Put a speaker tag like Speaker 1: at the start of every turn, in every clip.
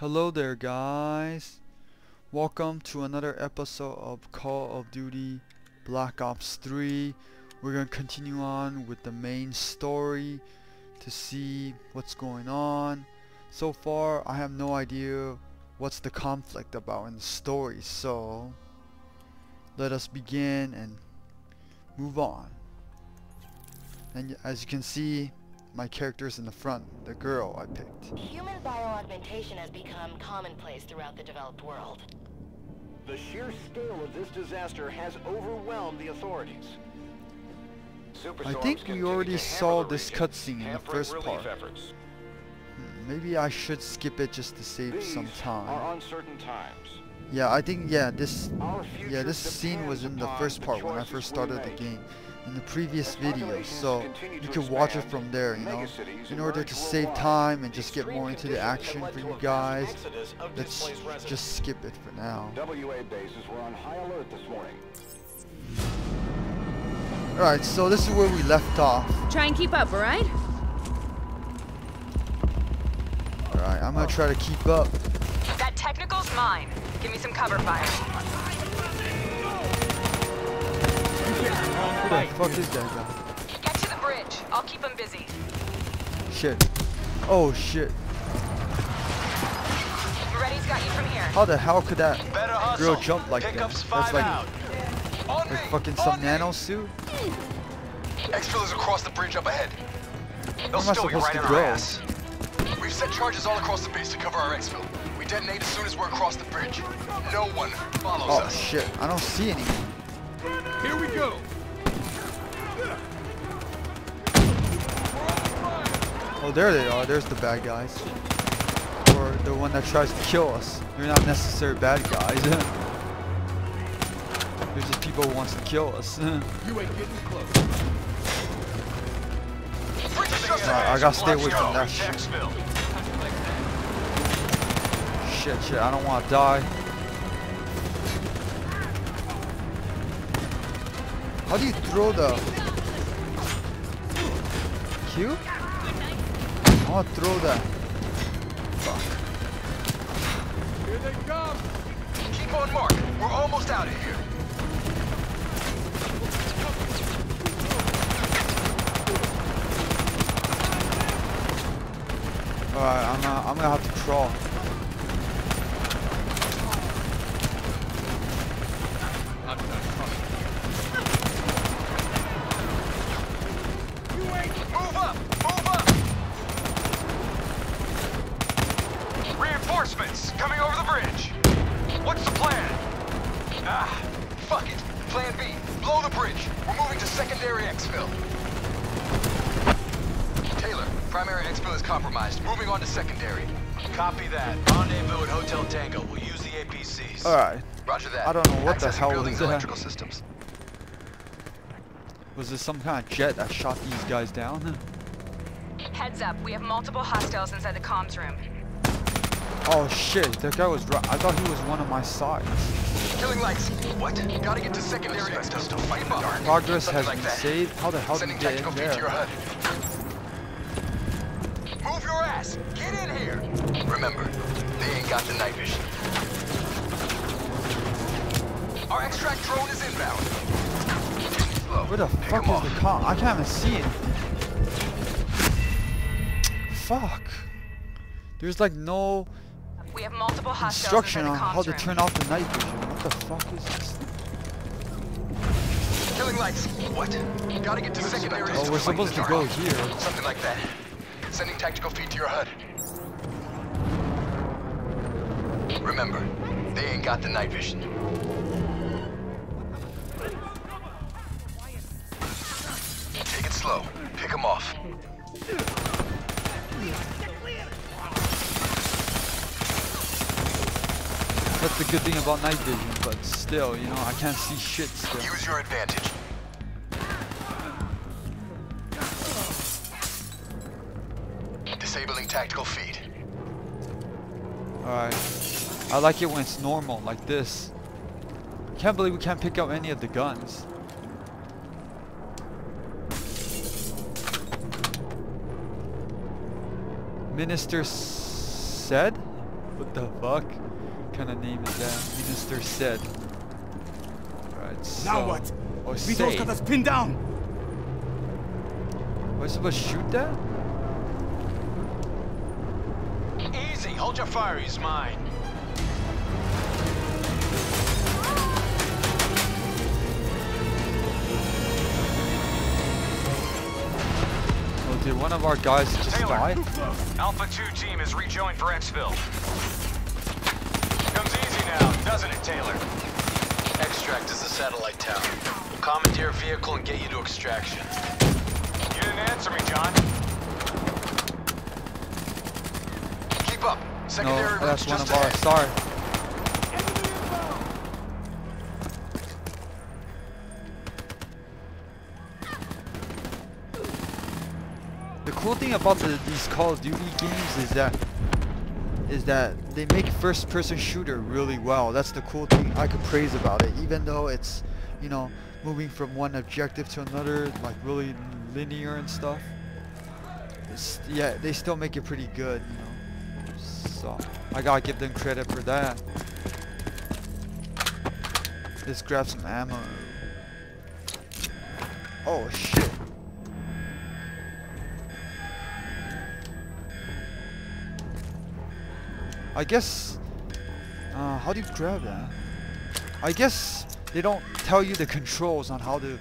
Speaker 1: Hello there guys. Welcome to another episode of Call of Duty Black Ops 3. We're going to continue on with the main story to see what's going on. So far I have no idea what's the conflict about in the story so let us begin and move on. And as you can see my character's in the front, the girl I picked.
Speaker 2: Human bioaugmentation has become commonplace throughout the developed world.
Speaker 3: The sheer scale of this disaster has overwhelmed the authorities.
Speaker 1: I think we already saw this cutscene in the first part.
Speaker 3: Efforts.
Speaker 1: Hmm, Maybe I should skip it just to save
Speaker 3: These
Speaker 1: some time.
Speaker 3: are uncertain times.
Speaker 1: Yeah, I think yeah this yeah this scene was in the first part when I first started the
Speaker 3: make.
Speaker 1: game in the previous video so you can watch it from there you know in order to save time and just get more into the action for you guys
Speaker 3: mass exodus of
Speaker 1: let's just skip it for now
Speaker 3: WA bases were on high alert this morning.
Speaker 1: alright so this is where we left off
Speaker 4: Try and keep up, alright?
Speaker 1: alright I'm gonna try to keep up
Speaker 4: That technical's mine. Give me some cover fire.
Speaker 1: Who the fuck is that guy
Speaker 4: Get to the bridge. I'll keep him busy.
Speaker 1: shit oh shit
Speaker 4: Reddy's got you from here.
Speaker 1: how the hell could that
Speaker 5: Better
Speaker 1: girl jump like that
Speaker 5: Pickups
Speaker 1: that's like
Speaker 5: out.
Speaker 1: Like
Speaker 5: me.
Speaker 1: fucking
Speaker 5: On
Speaker 1: some
Speaker 5: me.
Speaker 1: nano suit
Speaker 5: Exfil is across the bridge up ahead. They'll
Speaker 1: Where am I
Speaker 5: still be right
Speaker 1: to
Speaker 5: in our
Speaker 1: go?
Speaker 5: ass. We've set charges all across the base to cover our exfil. We detonate as soon as we're across the bridge. No one follows
Speaker 1: oh
Speaker 5: us.
Speaker 1: shit I don't see anyone.
Speaker 5: Here we go.
Speaker 1: Oh, there they are. There's the bad guys. Or the one that tries to kill us. They're not necessarily bad guys. They're just people who wants to kill us.
Speaker 5: You ain't getting close. Bridge is just
Speaker 1: Alright, I gotta stay away from that shit. Shit, shit. I don't want to die. How do you throw the Q? I to throw that. Fuck.
Speaker 5: Keep on mark. We're almost out of here.
Speaker 1: Alright, I'm gonna, I'm gonna have to crawl.
Speaker 5: Move up! Move up! Reinforcements coming over the bridge. What's the plan? Ah, fuck it. Plan B. Blow the bridge. We're moving to secondary exfil. Taylor, primary exfil is compromised. Moving on to secondary. Copy that. Rendezvous at Hotel Tango. We'll use the APCs.
Speaker 1: Alright.
Speaker 5: Roger that.
Speaker 1: I don't know what the hell was
Speaker 5: building's
Speaker 1: that.
Speaker 5: electrical systems.
Speaker 1: Was this some kind of jet that shot these guys down?
Speaker 4: Heads up, we have multiple hostiles inside the comms room.
Speaker 1: Oh shit, that guy was right. I thought he was one of my sides.
Speaker 5: Killing lights. What? You Gotta get to secondary exfil. Still fight in the dark.
Speaker 1: Progress
Speaker 5: Something
Speaker 1: has
Speaker 5: like
Speaker 1: been
Speaker 5: that.
Speaker 1: saved. How the hell did
Speaker 5: Sending
Speaker 1: you get in
Speaker 5: feed to your
Speaker 1: there?
Speaker 5: HUD. Ass! Get in here! Remember, they ain't got the night vision. Our extract drone is inbound. Slow.
Speaker 1: Where the
Speaker 5: Pick
Speaker 1: fuck
Speaker 5: 'em
Speaker 1: is the car? I can't even see it. Fuck. There's like no
Speaker 4: We have multiple
Speaker 1: instruction on
Speaker 4: the comms
Speaker 1: how to
Speaker 4: room.
Speaker 1: turn off the night vision. What the fuck is this?
Speaker 5: Killing lights. What? Gotta get to secondary.
Speaker 1: Oh, we're supposed to go here.
Speaker 5: Something like that. Sending tactical feed to your HUD. Remember, they ain't got the night vision. Take it slow. Pick them off.
Speaker 1: That's the good thing about night vision, but still, you know, I can't see shit still.
Speaker 5: Use your advantage. Disabling tactical feed.
Speaker 1: Alright. I like it when it's normal, like this. Can't believe we can't pick up any of the guns. Minister said? what the fuck? kind of name is that? Minister said. Alright, So,
Speaker 6: Now what?
Speaker 1: Oh,
Speaker 6: Vito's
Speaker 1: say.
Speaker 6: got us pinned down.
Speaker 1: Was I supposed to shoot that?
Speaker 7: Easy, hold your fire, he's mine.
Speaker 1: Oh, did one of our guys just
Speaker 7: Taylor.
Speaker 1: die?
Speaker 7: Alpha 2 team is rejoined for exfil. Comes easy now, doesn't it, Taylor?
Speaker 5: Extract is the satellite tower. We'll commandeer a vehicle and get you to extraction.
Speaker 7: You didn't answer me, John. Keep
Speaker 1: No, that's one of our.
Speaker 7: ahead.
Speaker 1: Sorry. The cool thing about the, these Call of Duty games is that is that they make first-person shooter really well. That's the cool thing I could praise about it. Even though it's, you know, moving from one objective to another, like really linear and stuff. It's, yeah, they still make it pretty good, you know. So I gotta give them credit for that. Let's grab some ammo. Oh shit. I guess uh, how do you grab that? I guess they don't tell you the controls on how to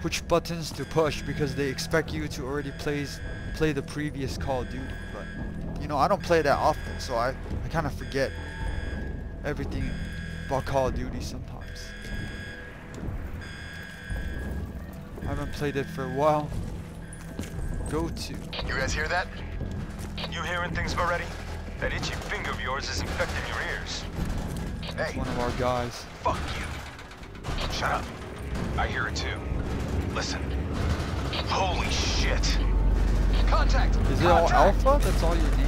Speaker 1: which buttons to push because they expect you to already plays play the previous Call of Duty you know I don't play that often so I, I kind of forget everything about Call of Duty sometimes. I haven't played it for a while. Go to.
Speaker 7: You guys hear that? You hearing things already? That itchy finger of yours is infecting your ears.
Speaker 1: That's
Speaker 7: Hey,
Speaker 1: one of our guys.
Speaker 7: fuck you. Shut up. I hear it too. Listen. Holy shit. Contact!
Speaker 1: Is it all alpha? That's all you name?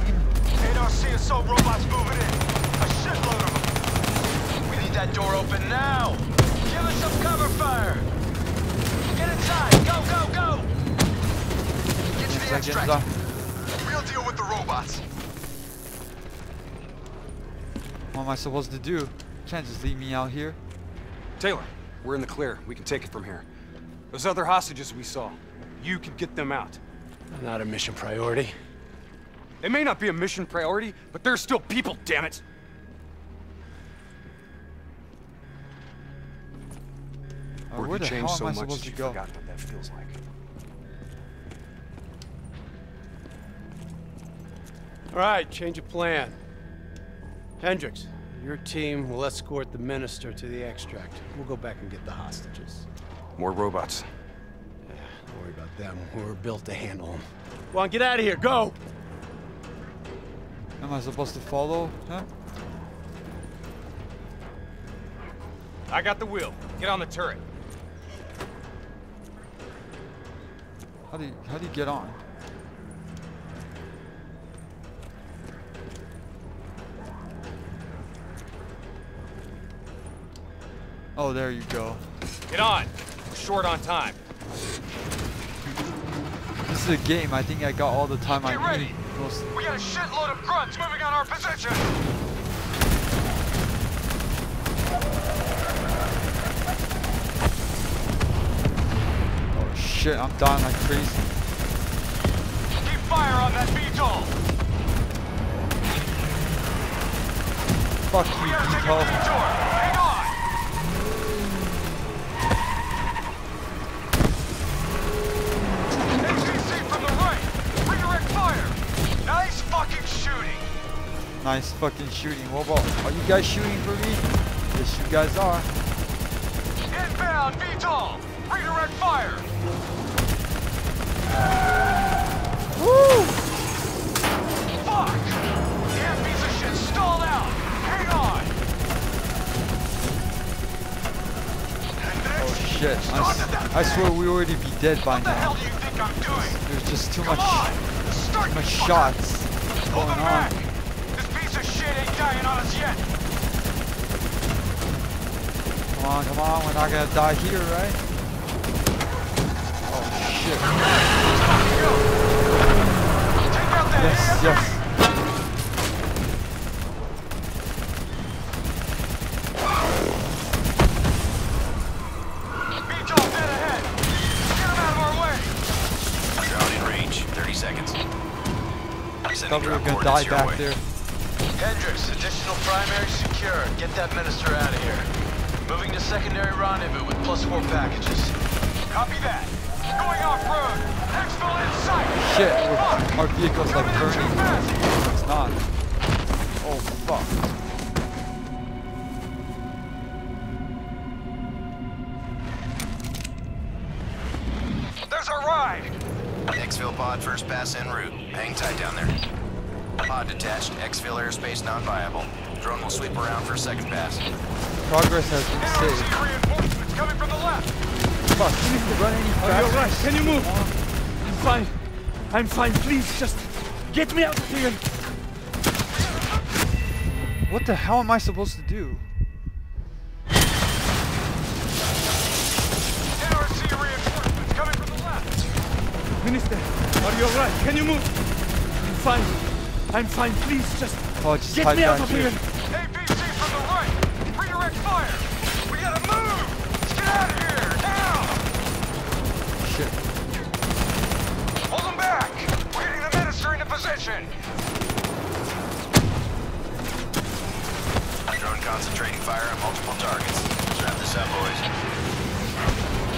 Speaker 7: ARC assault robots moving in. A shitload of them. We need that door open now. Give us some cover fire. Get inside. Go, go, go. Get to the
Speaker 1: Seconds
Speaker 7: extract.
Speaker 1: off.
Speaker 7: We'll deal with the robots.
Speaker 1: What am I supposed to do? Can't just leave me out here.
Speaker 6: Taylor, we're in the clear. We can take it from here. Those other hostages we saw, you can get them out.
Speaker 5: Not a mission priority.
Speaker 6: It may not be a mission priority, but they're still people, damn it!
Speaker 1: Uh, where
Speaker 6: you
Speaker 1: the
Speaker 6: changed
Speaker 1: hell
Speaker 6: so
Speaker 1: am I
Speaker 6: much
Speaker 1: supposed to
Speaker 6: you
Speaker 1: go?
Speaker 6: forgot what that feels like.
Speaker 8: All right, change of plan. Hendricks, your team will escort the minister to the extract. We'll go back and get the hostages.
Speaker 6: More robots.
Speaker 8: Don't worry about them. We're built to handle them. Go on, get out of here. Go!
Speaker 1: Am I supposed to follow him?
Speaker 6: I got the wheel. Get on the turret.
Speaker 1: How do you, how do you get on? Oh, there you go.
Speaker 6: Get on. We're short on time.
Speaker 1: This is a game. I think I got all the time
Speaker 7: Get
Speaker 1: I
Speaker 7: ready.
Speaker 1: need. Most,
Speaker 7: We got a shitload of grunts moving on our position.
Speaker 1: oh shit, I'm dying like crazy.
Speaker 7: Keep fire on that VTOL.
Speaker 1: Fuck you,
Speaker 7: gotta Nice fucking shooting.
Speaker 1: What about, are you guys shooting for me? Yes, you guys are.
Speaker 7: Inbound VTOL. Redirect fire.
Speaker 1: Woo!
Speaker 7: Fuck. Damn piece of shit stalled out. Hang on.
Speaker 1: Oh shit. I swear we already be dead by
Speaker 7: What the hell
Speaker 1: now.
Speaker 7: do you think I'm doing?
Speaker 1: There's just too
Speaker 7: Come
Speaker 1: much,
Speaker 7: on.
Speaker 1: Too much shots going on. Come on, come on. We're not going to die here, right? Oh, shit. Yes, yes. Thought we were gonna die back there.
Speaker 5: Hendricks, additional primary secure. Get that minister out of here. Moving to secondary rendezvous with plus four packages.
Speaker 7: Copy that. Going off-road. Exfil in sight.
Speaker 1: Shit,
Speaker 7: Fuck.
Speaker 1: our vehicle's like
Speaker 7: Coming in too
Speaker 1: burning. It's not. Oh fuck.
Speaker 7: There's our ride.
Speaker 9: Exfil pod first pass en route. Hang tight down there. Pod detached. Exfil airspace non-viable. Drone will sweep around for a second pass.
Speaker 1: Progress has been saved.
Speaker 7: NRC reinforcements coming from the left.
Speaker 1: Fuck, can you run any faster?
Speaker 10: Can you move? I'm fine. I'm fine. Please, just get me out of here.
Speaker 1: What the hell am I supposed to do?
Speaker 7: NRC reinforcements coming from the left.
Speaker 10: Minister, are you alright? Can you move? I'm fine. I'm fine. Please, just
Speaker 1: Oh, just
Speaker 10: get me out of
Speaker 1: here.
Speaker 10: here.
Speaker 7: APC from the right. Redirect fire. We gotta move. Let's get out of here now.
Speaker 1: Shit.
Speaker 7: Hold them back. We're getting the minister into position.
Speaker 9: Drone concentrating fire on multiple targets. Let's wrap this up, boys.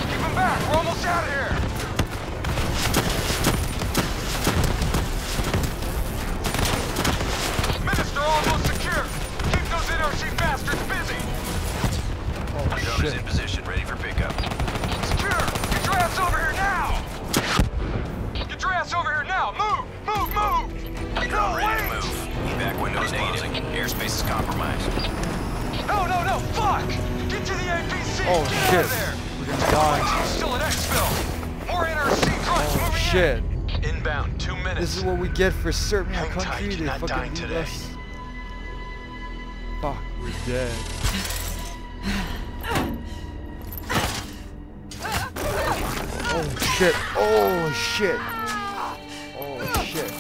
Speaker 7: Keep them back. We're almost out of here. Minister almost secure. Those bastards busy.
Speaker 1: Oh
Speaker 9: is in position, ready for pickup.
Speaker 7: Secure. Get your ass over here now. Get your ass over here now. Move. Move. Move. No,
Speaker 9: ready to
Speaker 7: wait.
Speaker 9: move. Evac window is closing. Airspace is compromised.
Speaker 7: No, no, no. Fuck. Get to the APC.
Speaker 1: Oh
Speaker 7: Get
Speaker 1: shit.
Speaker 7: out of there.
Speaker 1: We're gonna die.
Speaker 7: Still at Exfil. More NRC trucks
Speaker 1: Oh
Speaker 7: moving
Speaker 1: shit.
Speaker 5: Inbound, two minutes.
Speaker 1: This is what we get for serving our
Speaker 5: Hang tight,
Speaker 1: country.
Speaker 5: you're
Speaker 1: They fucking
Speaker 5: dying
Speaker 1: leave
Speaker 5: today.
Speaker 1: us. Dead. Oh shit. Oh shit. Oh shit.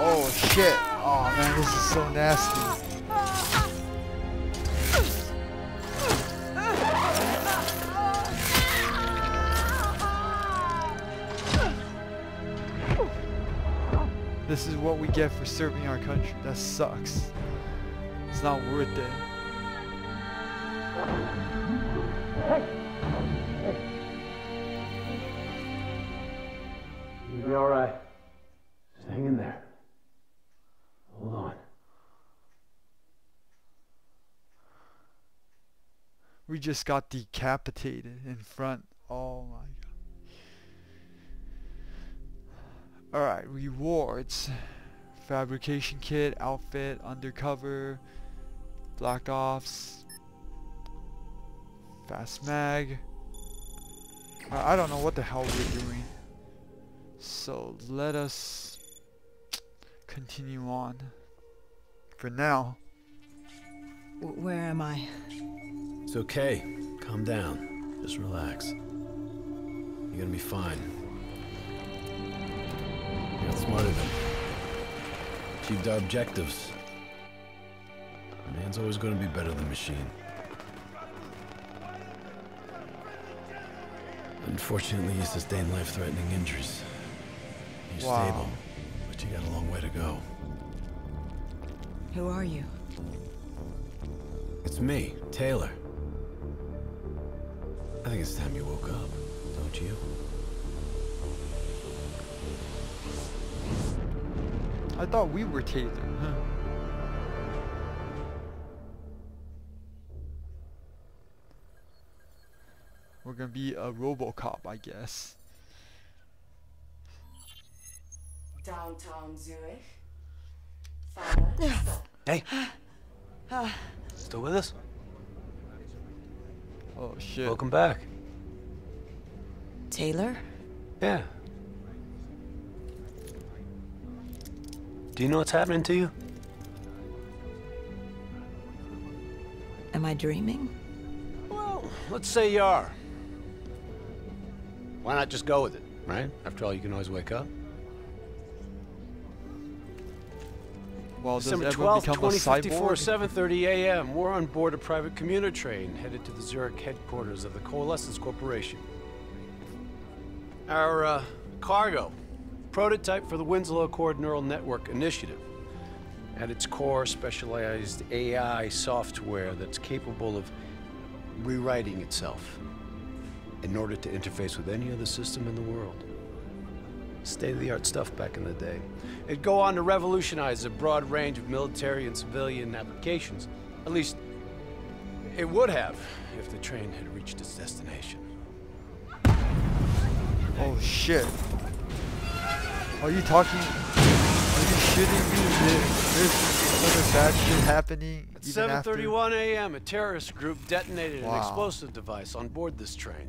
Speaker 1: Oh shit. Oh man, this is so nasty. This is what we get for serving our country. That sucks. It's not worth it.
Speaker 8: You'll be alright. Just hang in there. Hold on.
Speaker 1: We just got decapitated in front. Oh my god. Alright, rewards. Fabrication kit, outfit, undercover, black ops, fast mag. I I don't know what the hell we're doing. So let us continue on. For now.
Speaker 11: W- Where am I?
Speaker 8: It's okay. Calm down. Just relax. You're gonna be fine. You got smarter than. Achieved our objectives. Man's always gonna be better than machine. Unfortunately, you sustained life-threatening injuries. You're
Speaker 1: Wow.
Speaker 8: stable, but you got a long way to go.
Speaker 11: Who are you?
Speaker 8: It's me, Taylor. I think it's time you woke up, don't you?
Speaker 1: I thought we were Taylor. Huh. Gonna be a RoboCop, I guess.
Speaker 2: Downtown Zurich.
Speaker 6: Hey. Still with us?
Speaker 1: Oh shit.
Speaker 6: Welcome back.
Speaker 11: Taylor?
Speaker 6: Yeah. Do you know what's happening to you?
Speaker 11: Am I dreaming?
Speaker 8: Well, let's say you are. Why not just go with it, right? After all, you can always wake up.
Speaker 1: Well,
Speaker 8: December
Speaker 1: everyone
Speaker 8: 12th,
Speaker 1: become a
Speaker 8: 2054, 7.30 a.m. We're on board a private commuter train headed to the Zurich headquarters of the Coalescence Corporation. Our uh, cargo, prototype for the Winslow Accord Neural Network Initiative. At its core, specialized AI software that's capable of rewriting itself in order to interface with any other system in the world. State-of-the-art stuff back in the day. It'd go on to revolutionize a broad range of military and civilian applications. At least, it would have if the train had reached its destination.
Speaker 1: Oh shit. Are you talking? Are you shitting me? There- There's other bad shit happening
Speaker 8: At 7:31 a.m., a terrorist group detonated an explosive device on board this train.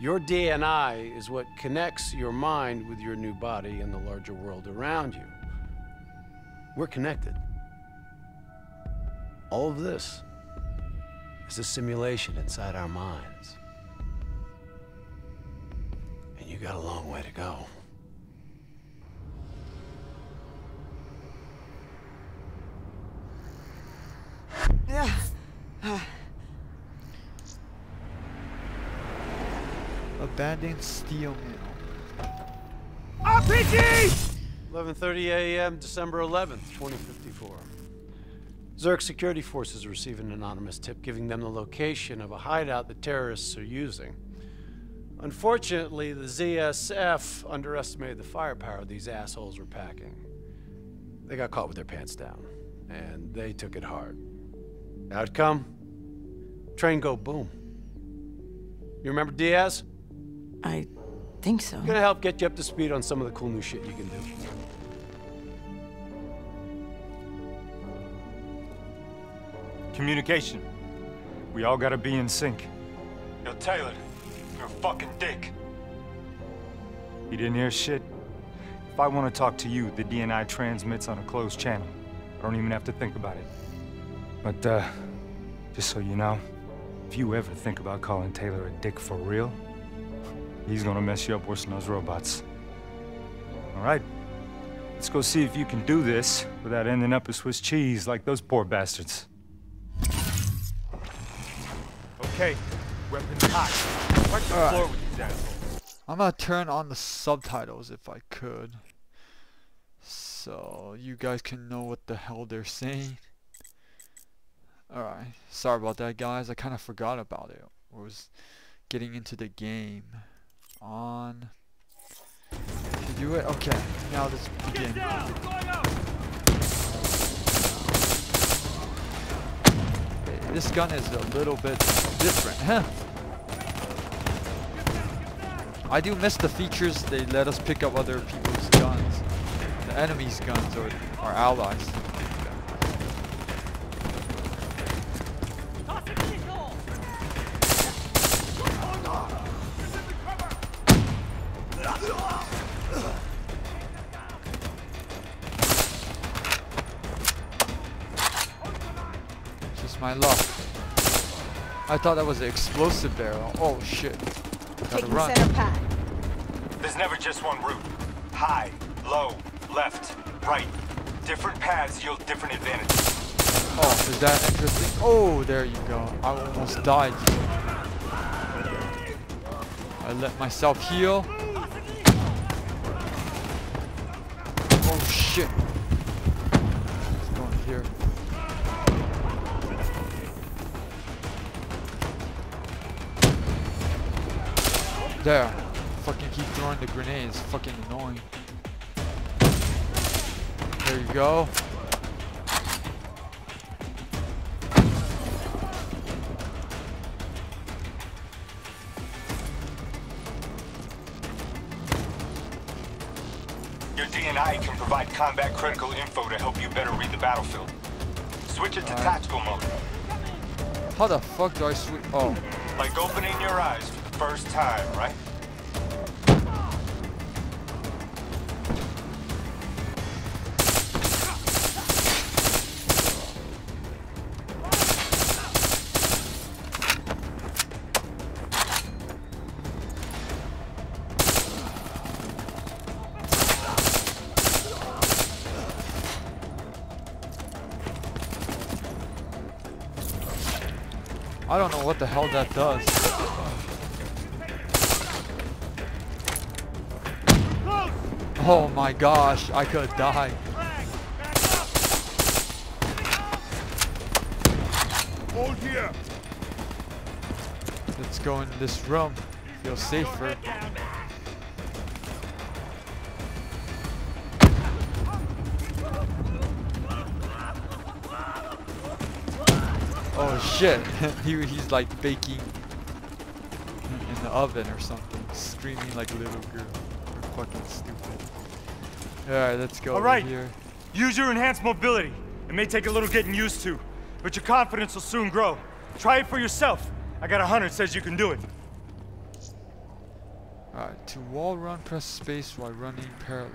Speaker 8: Your DNI is what connects your mind with your new body and the larger world around you. We're connected. All of this is a simulation inside our minds. And you got a long way to go.
Speaker 1: Abandoned steel mill.
Speaker 10: RPG!
Speaker 8: 11:30 a.m., December 11th, 2054. Zurich security forces receive an anonymous tip giving them the location of a hideout the terrorists are using. Unfortunately, the ZSF underestimated the firepower these assholes were packing. They got caught with their pants down, and they took it hard. Outcome? Train go boom. You remember Diaz?
Speaker 11: I think so.
Speaker 8: Gonna help get you up to speed on some of the cool new shit you can do.
Speaker 12: Communication. We all gotta be in sync. Yo, Taylor, you're a fucking dick. You didn't hear shit? If I want to talk to you, the DNI transmits on a closed channel. I don't even have to think about it. But, uh, just so you know, if you ever think about calling Taylor a dick for real, he's gonna mess you up worse than those robots. All right? Let's go see if you can do this without ending up a Swiss cheese like those poor bastards. Okay, weapons hot. Wipe the
Speaker 1: Alright.
Speaker 12: floor with these assholes.
Speaker 1: I'm gonna turn on the subtitles if I could. So you guys can know what the hell they're saying. Alright, sorry about that guys, I kinda forgot about it. I was getting into the game. On. To do it? Okay, now let's begin. This gun is a little bit different, huh? I do miss the features they let us pick up other people's guns. The enemy's guns or our allies. I thought that was an explosive barrel. Oh shit. Gotta
Speaker 11: Taking
Speaker 1: run.
Speaker 11: center path.
Speaker 12: There's never just one route. High, low, left, right. Different paths yield different advantages.
Speaker 1: Oh, is that interesting? Oh, there you go. I almost died. I let myself heal. Oh shit. Let's go here. There. Fucking keep throwing the grenades. Fucking annoying. There you go.
Speaker 12: Your DNI can provide combat critical info to help you better read the battlefield. Switch it to
Speaker 1: Alright.
Speaker 12: tactical mode.
Speaker 1: How the fuck do I switch? Oh.
Speaker 12: Like opening your eyes first time, right?
Speaker 1: I don't know what the hell that does. Oh my gosh, I could die.
Speaker 10: Hold here.
Speaker 1: Let's go in this room. Feel safer. Oh shit, he, he's like baking in the oven or something, screaming like a little girl. You're fucking stupid. Alright, let's go
Speaker 12: All right.
Speaker 1: here.
Speaker 12: Use your enhanced mobility. It may take a little getting used to, but your confidence will soon grow. Try it for yourself. I got a hunter says you can do it.
Speaker 1: Alright, to wall run, press space while running parallel.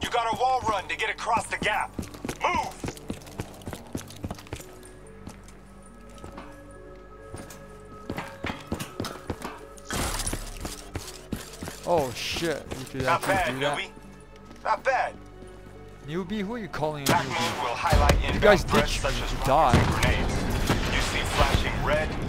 Speaker 12: You got a wall run to get across the gap. Move!
Speaker 1: Oh shit, you could
Speaker 12: Not
Speaker 1: actually
Speaker 12: bad,
Speaker 1: do that.
Speaker 12: newbie. Not bad.
Speaker 1: Newbie? Who are you calling a newbie?
Speaker 12: will highlight
Speaker 1: You guys ditched me
Speaker 12: such as
Speaker 1: to
Speaker 12: rockets
Speaker 1: die.
Speaker 12: grenades. You see flashing red?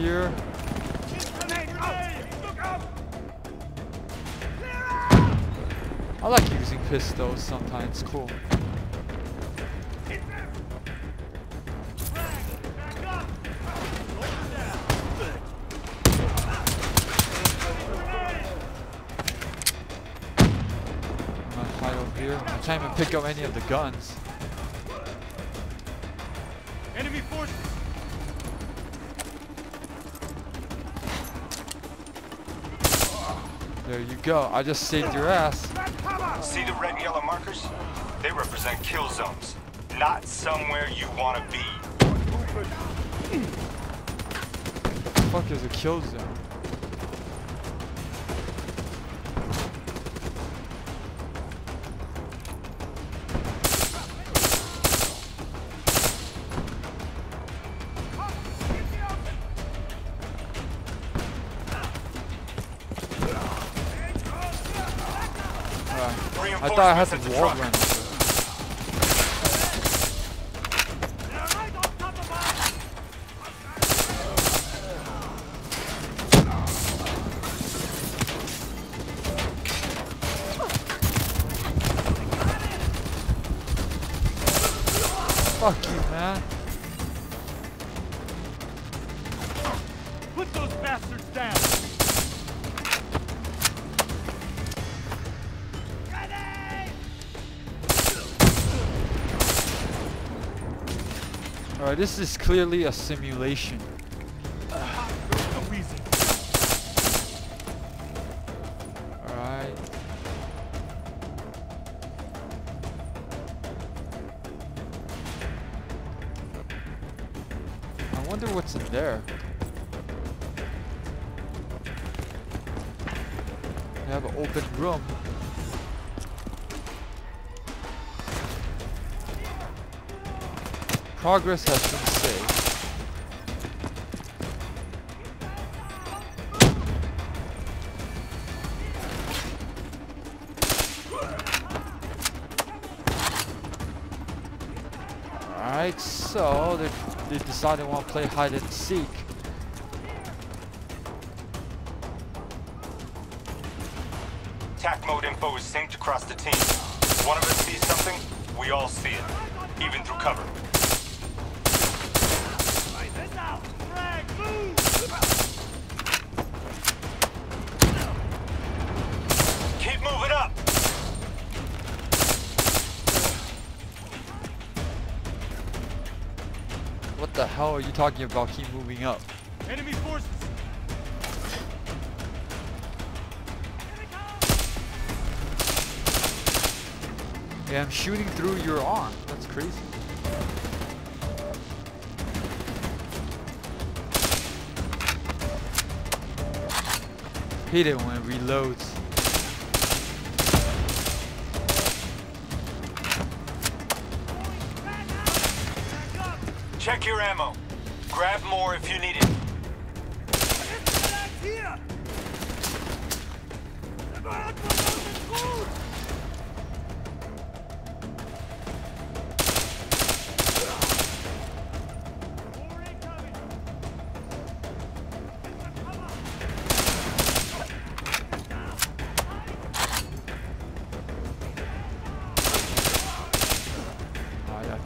Speaker 1: Here. I like using pistols sometimes, cool. I can't even pick up any of the guns. Go. I just saved your ass.
Speaker 12: See the red and yellow markers? They represent kill zones, not somewhere you want to be.
Speaker 1: What The fuck is a kill zone? Thought I had
Speaker 12: the
Speaker 1: wall run. Alright, this is clearly a simulation. Progress has been saved. Alright, so they, they decided they want to play hide and seek.
Speaker 12: TAC mode info is synced across the team. One of us sees something, we all see it, even through cover.
Speaker 1: How are you talking about keep moving up?
Speaker 10: Enemy forces!
Speaker 1: Yeah, I'm shooting through your arm. That's crazy. Hit it when it reloads.
Speaker 12: Check your ammo. Grab more if you need it.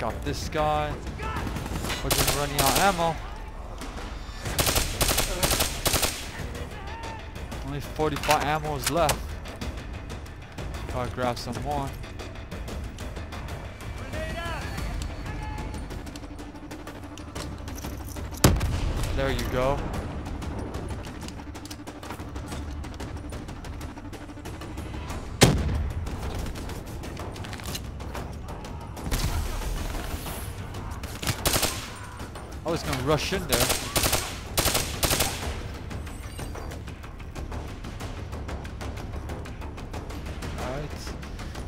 Speaker 1: Got this guy. Running out of ammo. Only 45 ammo is left. Gotta grab some more. There you go. Was gonna rush in there. Alright.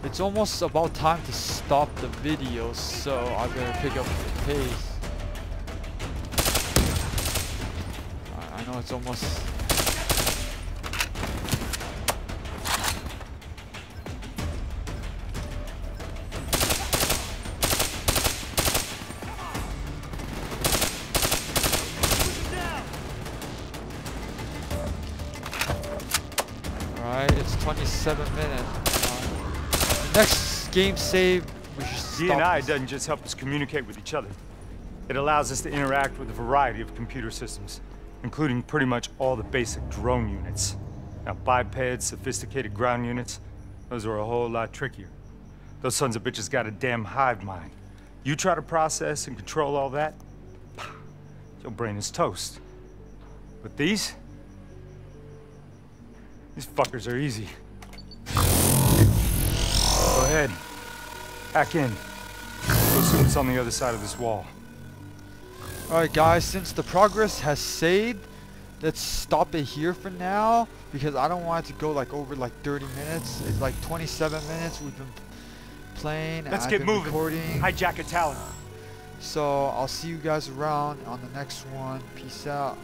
Speaker 1: It's almost about time to stop the video, so I better pick up the pace. I know it's almost game save, we should
Speaker 12: DNI doesn't just help us communicate with each other. It allows us to interact with a variety of computer systems, including pretty much all the basic drone units. Now, bipeds, sophisticated ground units, those are a whole lot trickier. Those sons of bitches got a damn hive mind. You try to process and control all that, your brain is toast. But these? These fuckers are easy. Go ahead. Hack in. Go assume it's on the other side of this wall.
Speaker 1: Alright guys, since the progress has saved, let's stop it here for now because I don't want it to go like over like 30 minutes. It's like 27 minutes we've been playing.
Speaker 12: Let's
Speaker 1: I've
Speaker 12: get moving.
Speaker 1: Recording.
Speaker 12: Hijack a talent.
Speaker 1: So I'll see you guys around on the next one. Peace out.